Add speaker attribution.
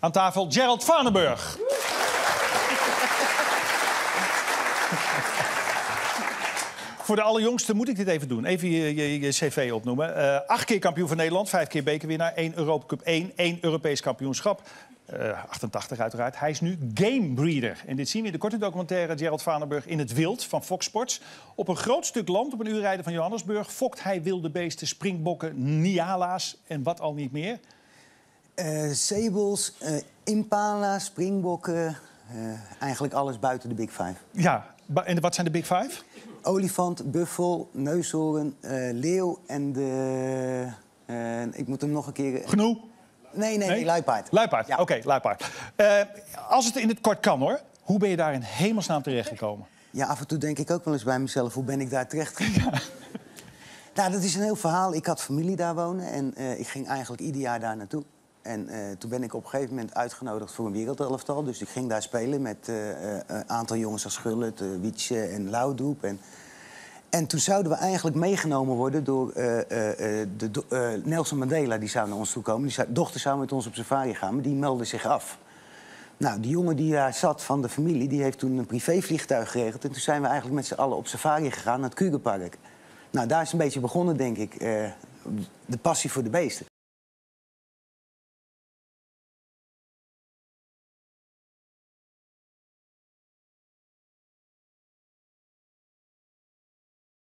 Speaker 1: Aan tafel Gerald Vanenburg. Voor de allerjongste moet ik dit even doen. Even je, je, je cv opnoemen. Eh, acht keer kampioen van Nederland, vijf keer bekerwinnaar, één Europa Cup 1, één Europees kampioenschap. Eh, 88 uiteraard. Hij is nu gamebreeder. En dit zien we in de korte documentaire Gerald Vanenburg in het wild van Fox Sports. Op een groot stuk land, op een uur rijden van Johannesburg, fokt hij wilde beesten, springbokken, niala's en wat al niet meer.
Speaker 2: Eh, Impala, Springbokken. eh, eigenlijk alles buiten de Big Five.
Speaker 1: Ja, en wat zijn de Big Five?
Speaker 2: Olifant, buffel, neushoorn, leeuw en de... ik moet hem nog een keer...
Speaker 1: Genoeg?
Speaker 2: Nee, nee, nee, luipaard.
Speaker 1: Luipaard,
Speaker 2: Ja.
Speaker 1: oké, luipaard. Eh, als het in het kort kan hoor, hoe ben je daar in hemelsnaam terechtgekomen?
Speaker 2: Ja, af en toe denk ik ook wel eens bij mezelf, hoe ben ik daar terecht gekomen? Nou, dat is een heel verhaal. Ik had familie daar wonen en ik ging eigenlijk ieder jaar daar naartoe. En eh, toen ben ik op een gegeven moment uitgenodigd voor een wereldelftal. Dus ik ging daar spelen met eh, eh, een aantal jongens als Gullit, Wietse en Lauwdoep. En, en toen zouden we eigenlijk meegenomen worden door de, Nelson Mandela. Die zou naar ons toe komen. Die zou, dochter zou met ons op safari gaan, maar die meldde zich af. Nou, die jongen die daar zat van de familie, die heeft toen een privévliegtuig geregeld. En toen zijn we eigenlijk met z'n allen op safari gegaan naar het Kugerpark. Nou, daar is een beetje begonnen, denk ik, de passie voor de beesten.